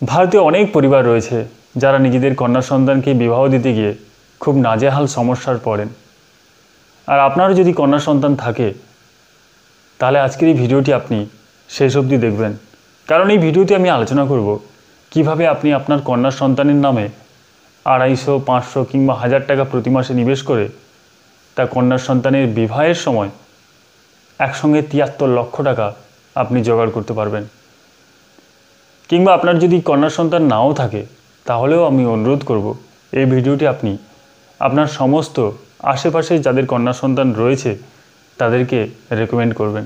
ভারতে অনেক পরিবার রয়েছে যারা নিজেদের কন্যা সন্তানকে বিবাহ দিতে গিয়ে খুব নাজেহাল সমস্যার পড়েন। আর আপনারও যদি কন্যা সন্তান থাকে, তাহলে আজকের এই ভিডিওটি আপনি শেষ অবধি দেখবেন। কারণ এই ভিডিওতে আমি আলোচনা করব কীভাবে আপনি আপনার কন্যা সন্তানের নামে আড়াইশো, পাঁচশো কিংবা হাজার টাকা প্রতি মাসে নিবেশ করে তা কন্যা সন্তানের বিবাহের সময় একসঙ্গে তিয়াত্তর লক্ষ টাকা আপনি জোগাড় করতে পারবেন। কিংবা আপনার যদি কন্যা সন্তান নাও থাকে, তাহলেও আমি অনুরোধ করব, এই ভিডিওটি আপনি আপনার সমস্ত আশেপাশে যাদের কন্যা সন্তান রয়েছে, তাদেরকে রেকমেন্ড করবেন।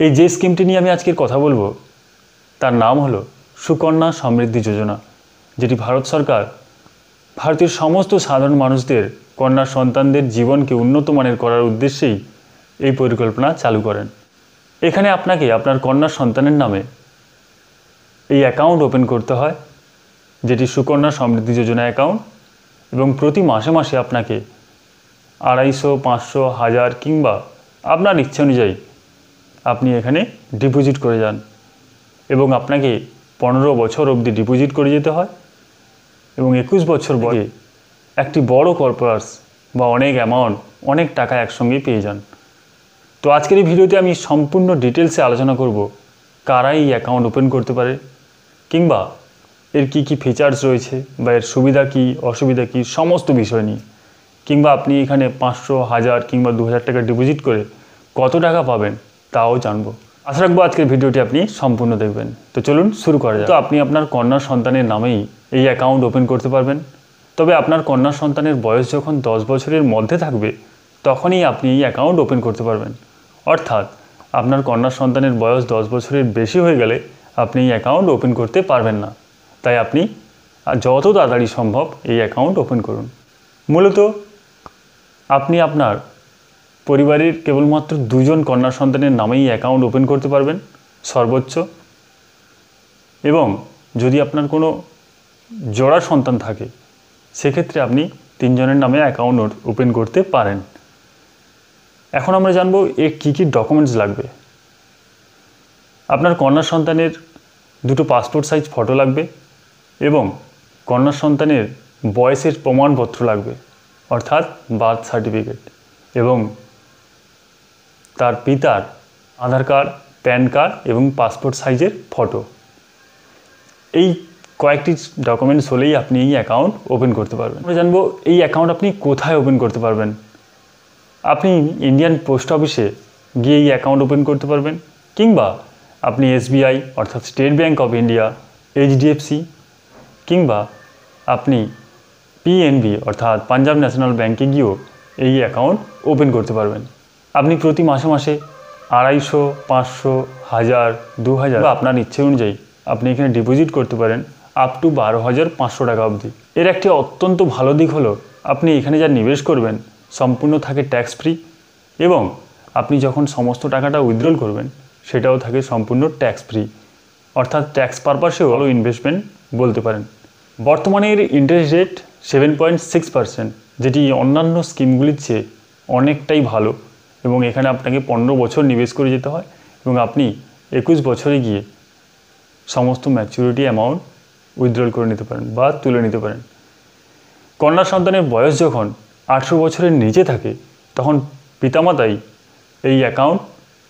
এই যে স্কিমটি নিয়ে আমি আজকের কথা বলব, তার নাম হলো সুকন্যা সমৃদ্ধি যোজনা, যেটি ভারত সরকার ভারতের সমস্ত সাধারণ মানুষদের কন্যা সন্তানদের জীবনকে উন্নত মানের করার উদ্দেশ্যেই এই পরিকল্পনা চালু করেন। এখানে আপনাকে আপনার কন্যা সন্তানের নামে এই অ্যাকাউন্ট ওপেন করতে হয়, যেটি সুকন্যা সমৃদ্ধি যোজনা অ্যাকাউন্ট এবং প্রতি মাসে মাসে আপনাকে আড়াইশো, পাঁচশো, হাজার কিংবা আপনার ইচ্ছা অনুযায়ী আপনি এখানে ডিপোজিট করে যান। এবং আপনাকে পনেরো বছর অবধি ডিপোজিট করে যেতে হয়। এবং একুশ বছর বয়সে একটি বড় কর্পোরাস বা অনেক অ্যামাউন্ট অনেক টাকা একসঙ্গে পেয়ে যান। তো আজকের এই ভিডিওতে আমি সম্পূর্ণ ডিটেলসে আলোচনা করব, কারা এই অ্যাকাউন্ট ওপেন করতে পারে কিংবা এর কি কি ফিচার্স রয়েছে বা এর সুবিধা কি, অসুবিধা কি, সমস্ত বিষয় নিয়ে। কিংবা আপনি এখানে পাঁচশো, হাজার কিংবা দু হাজার টাকা ডিপোজিট করে কত টাকা পাবেন তাও জানব। আশা রাখব আজকের ভিডিওটি আপনি সম্পূর্ণ দেখবেন। তো চলুন শুরু করা যাক। তো আপনি আপনার কন্যা সন্তানের নামেই এই অ্যাকাউন্ট ওপেন করতে পারবেন। তবে আপনার কন্যা সন্তানের বয়স যখন দশ বছরের মধ্যে থাকবে, তখনই আপনি এই অ্যাকাউন্ট ওপেন করতে পারবেন। অর্থাৎ আপনার কন্যা সন্তানের বয়স দশ বছরের বেশি হয়ে গেলে আপনি এই অ্যাকাউন্ট ওপেন করতে পারবেন না। তাই আপনি যত তাড়াতাড়ি সম্ভব এই অ্যাকাউন্ট ওপেন করুন। মূলত আপনি আপনার পরিবারের কেবলমাত্র দুজন কন্যা সন্তানের নামেই অ্যাকাউন্ট ওপেন করতে পারবেন, সর্বোচ্চ। এবং যদি আপনার কোনো জোড়া সন্তান থাকে, সেক্ষেত্রে আপনি তিনজনের নামে অ্যাকাউন্ট ওপেন করতে পারেন। এখন আমরা জানব এর কী কী ডকুমেন্টস লাগবে। আপনার কন্যা সন্তানের দুটো পাসপোর্ট সাইজ ফটো লাগবে এবং কন্যা সন্তানের বয়সের প্রমাণপত্র লাগবে, অর্থাৎ বার্থ সার্টিফিকেট এবং তার পিতার আধার কার্ড প্যান কার্ড এবং পাসপোর্ট সাইজের ফটো এই কয়েকটি ডকুমেন্টস হলেই আপনি এই অ্যাকাউন্ট ওপেন করতে পারবেন। আমরা জানব এই অ্যাকাউন্ট আপনি কোথায় ওপেন করতে পারবেন। আপনি ইন্ডিয়ান পোস্ট অফিসে গিয়ে এই অ্যাকাউন্ট ওপেন করতে পারবেন কিংবা আপনি এসবিআই, অর্থাৎ State Bank of India, HDFC, কিংবা আপনি পিএনবি, অর্থাৎ পাঞ্জাব ন্যাশনাল ব্যাঙ্কে গিয়েও এই অ্যাকাউন্ট ওপেন করতে পারবেন। আপনি প্রতি মাসে মাসে আড়াইশো, পাঁচশো, হাজার, দু হাজার আপনার ইচ্ছে অনুযায়ী আপনি এখানে ডিপোজিট করতে পারেন আপ টু বারো হাজার পাঁচশো টাকা অবধি। এর একটি অত্যন্ত ভালো দিক হলো, আপনি এখানে যা নিবেশ করবেন সম্পূর্ণ থাকে ট্যাক্স ফ্রি এবং আপনি যখন সমস্ত টাকাটা উইথড্রল করবেন সেটাও থাকে সম্পূর্ণ ট্যাক্স ফ্রি অর্থাৎ ট্যাক্স পারপাসেও ভালো ইনভেস্টমেন্ট বলতে পারেন। বর্তমানে এর interest rate seven point six percent যেটি অন্যান্য স্কিমগুলির চেয়ে অনেকটাই ভালো এবং এখানে আপনাকে পনেরো বছর নিবেশ করে যেতে হয় এবং আপনি একুশ বছরে গিয়ে সমস্ত ম্যাচুরিটি অ্যামাউন্ট উইথড্রল করে নিতে পারেন বা তুলে নিতে পারেন। কন্যা সন্তানের বয়স যখন আঠেরো বছরের নিচে থাকে, তখন পিতামাতাই এই অ্যাকাউন্ট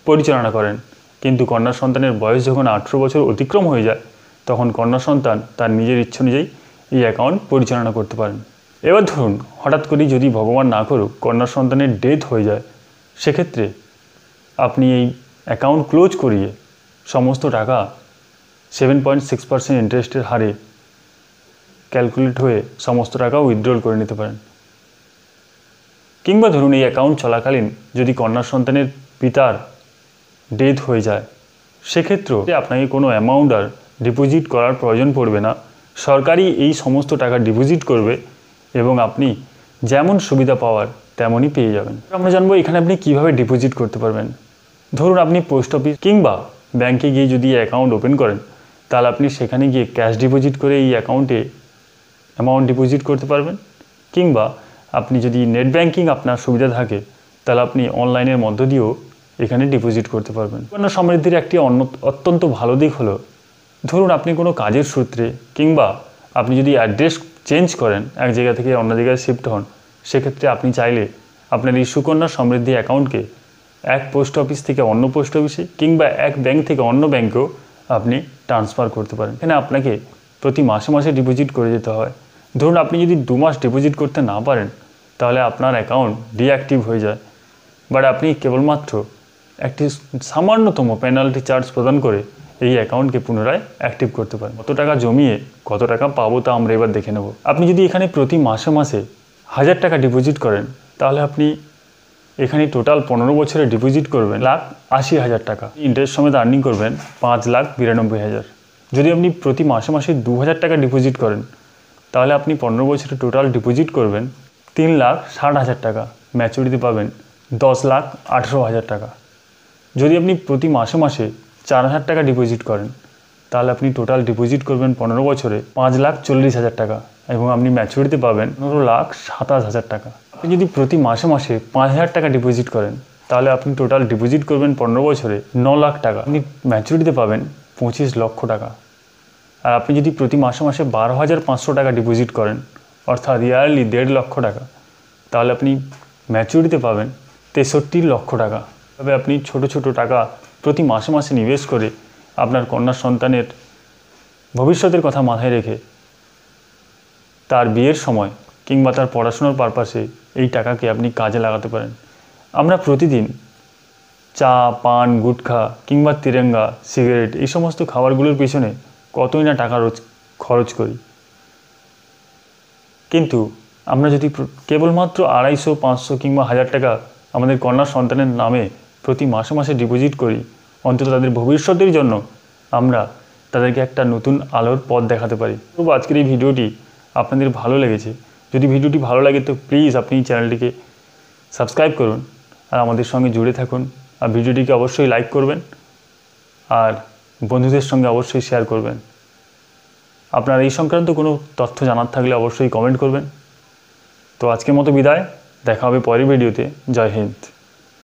পরিচালনা করেন। কিন্তু কন্যা সন্তানের বয়স যখন আঠেরো বছর অতিক্রম হয়ে যায়, তখন কন্যা সন্তান তার নিজের ইচ্ছে অনুযায়ী এই অ্যাকাউন্ট পরিচালনা করতে পারেন। এবার ধরুন, হঠাৎ করেই যদি ভগবান না করুক, কন্যা সন্তানের ডেথ হয়ে যায়, সেক্ষেত্রে আপনি এই অ্যাকাউন্ট ক্লোজ করিয়ে সমস্ত টাকা সেভেন পয়েন্ট সিক্স পার্সেন্ট ইন্টারেস্টের হারে ক্যালকুলেট হয়ে সমস্ত টাকা উইথড্রল করে নিতে পারেন। কিংবা ধরুন এই অ্যাকাউন্ট চলাকালীন যদি কন্যা সন্তানের পিতার ডেথ হয়ে যায়। সেক্ষেত্রেও আপনাকে কোনো অ্যামাউন্ট আর ডিপোজিট করার প্রয়োজন পড়বে না। সরকারই এই সমস্ত টাকা ডিপোজিট করবে এবং আপনি যেমন সুবিধা পাওয়ার তেমনই পেয়ে যাবেন। আমরা জানব এখানে আপনি কীভাবে ডিপোজিট করতে পারবেন। ধরুন আপনি পোস্ট অফিস কিংবা ব্যাংকে গিয়ে যদি অ্যাকাউন্ট ওপেন করেন, তাহলে আপনি সেখানে গিয়ে ক্যাশ ডিপোজিট করে এই অ্যাকাউন্টে অ্যামাউন্ট ডিপোজিট করতে পারবেন। কিংবা আপনি যদি নেট ব্যাংকিং আপনার সুবিধা থাকে, তাহলে আপনি অনলাইনের মধ্য দিয়েও এখানে ডিপোজিট করতে পারবেন। কন্যা সমৃদ্ধির একটি অন্য, অত্যন্ত ভালো দিক হলো, ধরুন আপনি কোনো কাজের সূত্রে কিংবা আপনি যদি অ্যাড্রেস চেঞ্জ করেন, এক জায়গা থেকে অন্য জায়গায় শিফট হন, সেক্ষেত্রে আপনি চাইলে আপনার এই সুকন্যা সমৃদ্ধি অ্যাকাউন্টকে এক পোস্ট অফিস থেকে অন্য পোস্ট অফিসে কিংবা এক ব্যাংক থেকে অন্য ব্যাংকেও আপনি ট্রান্সফার করতে পারেন। এখানে আপনাকে প্রতি মাসে মাসে ডিপোজিট করে যেতে হয়। ধরুন আপনি যদি দু মাস ডিপোজিট করতে না পারেন, তাহলে আপনার অ্যাকাউন্ট ডিঅ্যাক্টিভ হয়ে যায়। বাট আপনি কেবলমাত্র একটি সামান্যতম পেনাল্টি চার্জ প্রদান করে এই অ্যাকাউন্টকে পুনরায় অ্যাক্টিভ করতে পারেন। কত টাকা জমিয়ে কত টাকা পাবো তা আমরা এবার দেখে নেব। আপনি যদি এখানে প্রতি মাসে মাসে হাজার টাকা ডিপোজিট করেন, তাহলে আপনি এখানে টোটাল পনেরো বছরে ডিপোজিট করবেন লাখ আশি হাজার টাকা। ইন্টারেস্ট সমেত আর্নিং করবেন পাঁচ লাখ বিরানব্বই হাজার। যদি আপনি প্রতি মাসে মাসে দু হাজার টাকা ডিপোজিট করেন, তাহলে আপনি পনেরো বছরে টোটাল ডিপোজিট করবেন তিন লাখ ষাট হাজার টাকা। ম্যাচুরিটি পাবেন দশ লাখ আঠেরো হাজার টাকা। যদি আপনি প্রতি মাসে মাসে চার হাজার টাকা ডিপোজিট করেন, তাহলে আপনি টোটাল ডিপোজিট করবেন পনেরো বছরে পাঁচ লাখ চল্লিশ হাজার টাকা এবং আপনি ম্যাচুরিটি পাবেন পনেরো লাখ সাতাশ হাজার টাকা। আপনি যদি প্রতি মাসে মাসে পাঁচ হাজার টাকা ডিপোজিট করেন, তাহলে আপনি টোটাল ডিপোজিট করবেন পনেরো বছরে ন লাখ টাকা। আপনি ম্যাচুরিটিতে পাবেন পঁচিশ লক্ষ টাকা। আর আপনি যদি প্রতি মাসে মাসে বারো হাজার পাঁচশো টাকা ডিপোজিট করেন, অর্থাৎ ইয়ারলি দেড় লক্ষ টাকা, তাহলে আপনি ম্যাচুরিটিতে পাবেন তেষট্টি লক্ষ টাকা। তবে আপনি ছোট ছোট টাকা প্রতি মাসে মাসে নিবেশ করে আপনার কন্যা সন্তানের ভবিষ্যতের কথা মাথায় রেখে তার বিয়ের সময় কিংবা তার পড়াশোনার পারপাসে এই টাকাকে আপনি কাজে লাগাতে পারেন। আমরা প্রতিদিন চা, পান, গুটখা কিংবা তিরঙ্গা, সিগারেট এই সমস্ত খাবারগুলোর পিছনে কতই না টাকা রোজ খরচ করি। কিন্তু আমরা যদি কেবলমাত্র আড়াইশো, পাঁচশো কিংবা হাজার টাকা আমাদের কন্যা সন্তানের নামে প্রতি মাসে মাসে ডিপোজিট করি। অন্তত তাদের ভবিষ্যতের জন্য আমরা তাদেরকে একটা নতুন আলোর পথ দেখাতে পারি। তবু আজকের এই ভিডিওটি আপনাদের ভালো লেগেছে। যদি ভিডিওটি ভালো লাগে তো প্লিজ আপনি চ্যানেলটিকে সাবস্ক্রাইব করুন আর আমাদের সঙ্গে জুড়ে থাকুন আর ভিডিওটিকে অবশ্যই লাইক করবেন আর বন্ধুদের সঙ্গে অবশ্যই শেয়ার করবেন। আপনার এই সংক্রান্ত কোনো তথ্য জানার থাকলে অবশ্যই কমেন্ট করবেন। তো আজকের মতো বিদায়। দেখা হবে পরের ভিডিওতে। জয় হিন্দ।